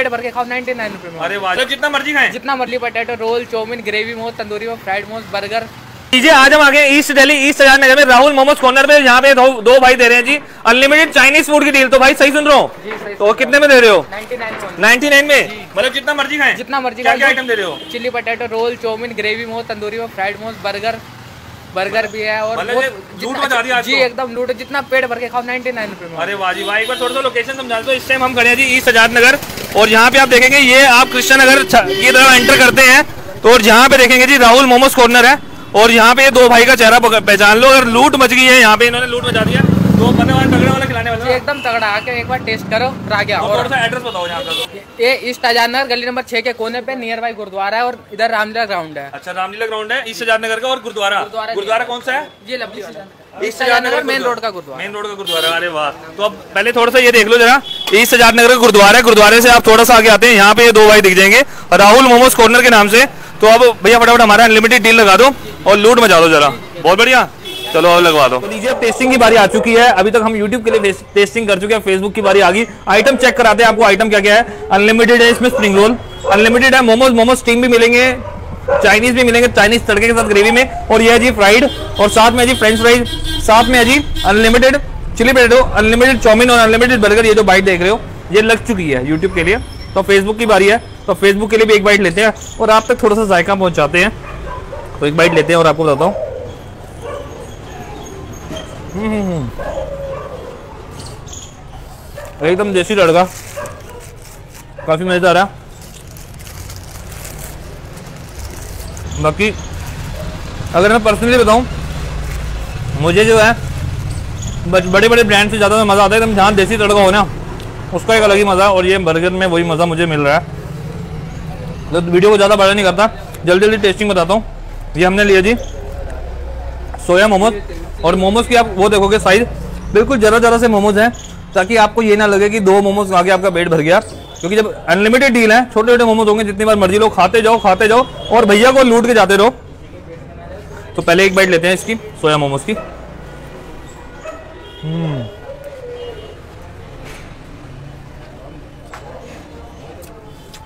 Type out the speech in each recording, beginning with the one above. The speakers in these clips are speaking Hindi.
पेट भर के खाओ नाइन्टी नाइन रुपए में। अरे वाह तो जितना मर्ज़ी खाएँ। जितना मर्ज़ी पोटैटो रोल चाउमीन ग्रेवी मोज तंदूरी मोज फ्राइड मोज बर्गर लीजिए आज हम आगे ईस्ट दिल्ली ईस्ट हज़ार नगर में राहुल मोमोज कॉर्नर में यहाँ पे दो, दो भाई दे रहे हैं जी। अनलिमिटेड चाइनीज़ फ़ूड की डील तो भाई सही सुन रहा हूँ? तो कितने में दे रहे हो? नाइन्टी नाइन में? मतलब जितना मर्ज़ी खाएँ? जितना मर्ज़ी क्या क्या आइटम दे रहे हो? Chilli potato roll chow mein gravy मोज तंदूरी मोज फ्राइड मोज बर्गर बर्गर भी है और मतलब जी तो। एकदम लूट जितना पेट भर के खाओ नाइन्टी नाइन रुपए में। अरे वाह जी वाह एक बार थोड़ा सा लोकेशन समझा दो इस टाइम हम खड़े हैं जी ईस्ट आज़ाद नगर। और यहाँ पे आप देखेंगे ये आप कृष्ण नगर की तरफ़ एंटर करते हैं। तो और यहाँ पे देखेंगे जी राहुल मोमोस कॉर्नर है। और यहाँ पे ये दो भाई का चेहरा पहचान लो और लूट मच गई है यहाँ पे इन्होंने लूट मचा दिया तो बनने वाला तगड़े वाला खिलाने वाला एकदम तगड़ा। आके एक बार टेस्ट करो गया और थोड़ा सा एड्रेस बताओ यहाँ का। ये ईस्ट आज़ाद नगर गली नंबर छह के कोने पे नियर बाई गुरुद्वारा है और इधर रामलीला ग्राउंड है। अच्छा रामलीला ग्राउंड है ईस्ट आज़ाद नगर का और गुरुद्वारा। गुरुद्वारा कौन सा है? ये लवली वाला। East Azad Nagar main road का गुरुद्वारा। मेन रोड का गुरुद्वारा अरे वाह। तो अब पहले थोड़ा सा ये देख लो जरा। ईस्ट आज़ाद नगर का गुरुद्वारा है। गुरुद्वारे से आप थोड़ा सा आगे आते हैं। यहाँ पे ये दो भाई दिख जाएँगे। राहुल मोमोज कॉर्नर के नाम से। तो अब भैया फटाफट हमारा अनलिमिटेड डील लगा दो और लूट मचा दो जरा। बहुत बढ़िया। चलो और लगवा दो। तो लीजिए टेस्टिंग की बारी आ चुकी है। अभी तक हम YouTube के लिए टेस्टिंग कर चुके हैं। फेसबुक की बारी आ गई। आइटम चेक कराते हैं आपको। आइटम क्या क्या है? अनलिमिटेड है इसमें स्प्रिंग रोल अनलिमिटेड है। मोमोज मोमोज स्टीम भी मिलेंगे। चाइनीज़ भी मिलेंगे, चाइनीज़ तड़के के साथ ग्रेवी में, और ये है जी फ्राइड और साथ में जी फ्रेंच फ्राइज साथ में जी unlimited chilli potato unlimited chow mein और अनलिमिटेड बर्गर ये जो बाइट देख रहे हो, ये लग चुकी है यूट्यूब के लिए। तो फेसबुक की बारी है तो फेसबुक के लिए भी एक बाइट लेते हैं, और आप तक थोड़ा सा जायका पहुंचाते हैं। तो एक बाइट लेते हैं और आपको बताता हूँ। एकदम देसी लड़का काफ़ी मज़ेदार है। बाकी अगर मैं पर्सनली बताऊँ, मुझे जो है बड़े बड़े ब्रांड से ज़्यादा मज़ा आता है। एकदम जहाँ देसी तड़का हो ना, उसका एक अलग ही मज़ा और ये बर्गर में वही मज़ा मुझे मिल रहा है। तो वीडियो को ज़्यादा बड़ा नहीं करता जल्दी जल्दी टेस्टिंग बताता हूँ। ये हमने लिया जी, सोया मोमोज। और मोमोज की आप वो देखोगे साइज़ बिल्कुल जरा जरा से मोमोज हैं, ताकि आपको ये ना लगे कि दो मोमोज खा के आपका पेट भर गया। क्योंकि जब अनलिमिटेड डील है छोटे छोटे मोमोज होंगे, जितनी बार मर्ज़ी लो, खाते जाओ खाते जाओ, और भैया को लूट के जाते रहो। तो पहले एक बाइट लेते हैं इसकी, सोया मोमोज की।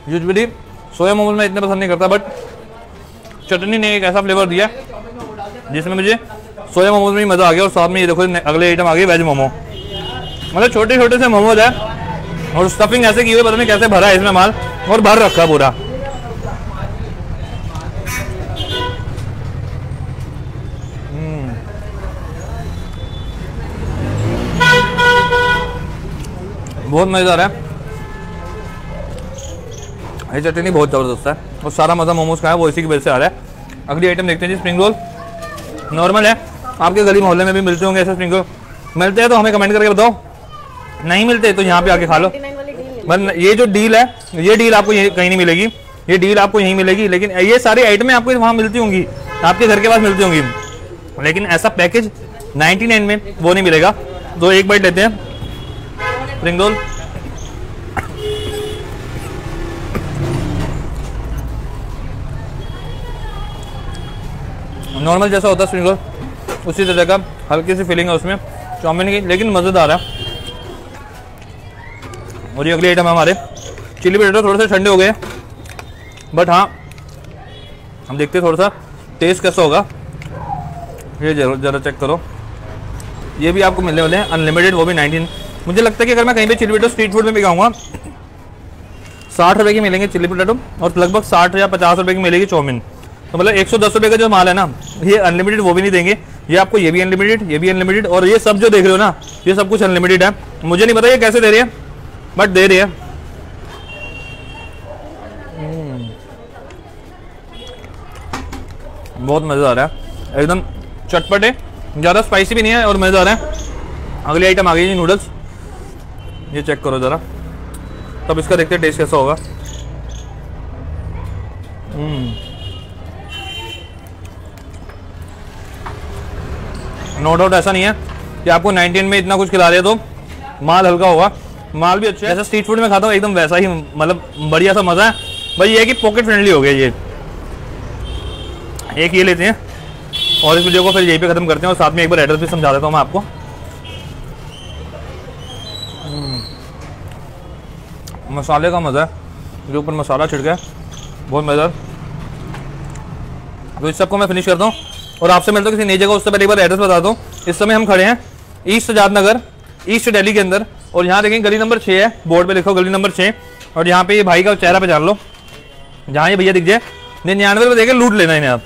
यूजली सोया मोमोज मैं इतने पसंद नहीं करता बट चटनी ने एक ऐसा फ्लेवर दिया, जिसमें मुझे सोया मोमोज में मज़ा आ गया, और साथ में ये देखो अगले आइटम आ गई वेज मोमो। मतलब छोटे छोटे से मोमोज है और स्टफिंग ऐसे की हुई पता नहीं कैसे भरा है इसमें माल, और भर रखा पूरा। हम्म। बहुत मज़ेदार है। ये चटनी बहुत ज़बरदस्त है। और सारा मज़ा मोमोज का है, वो इसी की वजह से आ रहा है। अगली आइटम देखते हैं जी स्प्रिंग रोल नॉर्मल है। आपके गली मोहल्ले में भी मिलते होंगे ऐसे स्प्रिंग रोल मिलते हैं तो हमें कमेंट करके बताओ। नहीं मिलते तो यहाँ पे आके खा लो। ये जो डील है, ये डील आपको कहीं नहीं मिलेगी। ये डील आपको यहीं मिलेगी, लेकिन ये सारी आइटमें आपको वहाँ मिलती होंगी। आपके घर के पास मिलती होंगी। लेकिन ऐसा पैकेज 99 में वो नहीं मिलेगा। तो एक बाइट लेते हैं। स्प्रिंग नॉर्मल जैसा होता है स्प्रिंग रोल उसी तरह का हल्की सी फीलिंग है उसमें। चाउमीन की, लेकिन मज़ेदार है। और ये अगले आइटम हमारे। चिली पोटैटो थोड़े से ठंडे हो गए। बट हाँ हम देखते थोड़ा सा टेस्ट कैसा होगा। ये ज़रूर, ज़रा चेक करो। ये भी आपको मिलने वाले हैं अनलिमिटेड वो भी 19 मुझे लगता है कि अगर मैं कहीं पे चिली पोटैटो स्ट्रीट फ़ूड में भी खाऊँगा, साठ रुपये की मिलेंगे चिली पोटैटो और लगभग साठ या पचास रुपये की मिलेगी चाउमीन तो मतलब एक सौ दस रुपये का जो माल है ना, ये अनलिमिटेड वो भी नहीं देंगे। ये आपको ये भी अनलिमिटेड ये भी अनलिमिटेड और ये सब जो देख रहे हो ना, ये सब कुछ अनलिमिटेड है। मुझे नहीं पता ये कैसे दे रही है। बट दे रही है। हम्म। बहुत मज़ेदार है। एकदम चटपटे ज़्यादा स्पाइसी भी नहीं है और मज़ेदार है। अगली आइटम आ गई जी नूडल्स ये चेक करो ज़रा। तब इसका देखते टेस्ट कैसा होगा। नो डाउट ऐसा नहीं है कि आपको 19 में इतना कुछ खिला रहे तो माल हल्का होगा। माल भी अच्छा है। जैसा स्ट्रीट फ़ूड में खाता हूँ, एकदम वैसा ही मतलब बढ़िया सा मज़ा है। भाई, ये है कि पॉकेट फ्रेंडली हो गया ये। एक ये लेते हैं। और इस वीडियो को फिर यहीं पे ख़त्म करते हैं और साथ में एक बार एड्रेस भी समझा देता हूँ मैं आपको। हम्म। मसाले का मज़ा है। जो ऊपर मसाला छिड़का है। बहुत मज़ा तो इस सबको मैं फिनिश करता हूँ। और आपसे मिलता हूँ किसी नई जगह, उससे पहले एक बार एड्रेस बता दूँ। इस समय हम खड़े हैं। ईस्ट आज़ाद नगर ईस्ट दिल्ली के अंदर। और यहाँ देखें, गली नंबर छः है, बोर्ड पे लिखो गली नंबर छः और यहाँ पे ये भाई का चेहरा पहचान लो। जहाँ ये भैया दिख जाए। निन्यानवे रुपये देके लूट लेना इन्हें आप।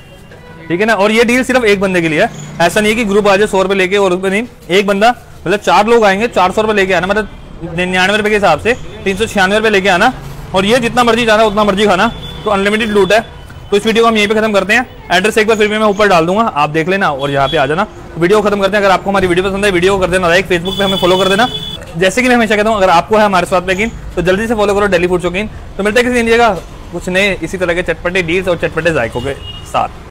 ठीक है ना? और ये डील सिर्फ़ एक बंदे के लिए है। ऐसा नहीं है कि ग्रुप आ जाए सौ रुपये लेके और नहीं। एक बंदा मतलब चार लोग आएँगे, चार सौ लेके आना। मतलब निन्यानवे रुपये के हिसाब से तीन सौ छियानवे लेके आना। और ये जितना मर्ज़ी जाना, उतना मर्ज़ी खाना। तो अनलिमिटेड लूट है। तो इस वीडियो को हम यहीं पे खत्म करते हैं। एड्रेस एक बार फिर भी मैं ऊपर डाल दूँगा, आप देख लेना और यहाँ पे आ जाना। वीडियो खत्म करते हैं, अगर आपको हमारी वीडियो पसंद है वीडियो को कर देना लाइक फेसबुक पे हमें फॉलो कर देना। जैसे कि मैं हमेशा कहता हूँ, अगर आपको है हमारे साथ यकीन तो जल्दी से फॉलो करो डेली फ़ूड शौकीन तो मिलते हैं किसी दीजिएगा कुछ नए इसी तरह के चटपटे डील्स और चटपटे जायकों के साथ।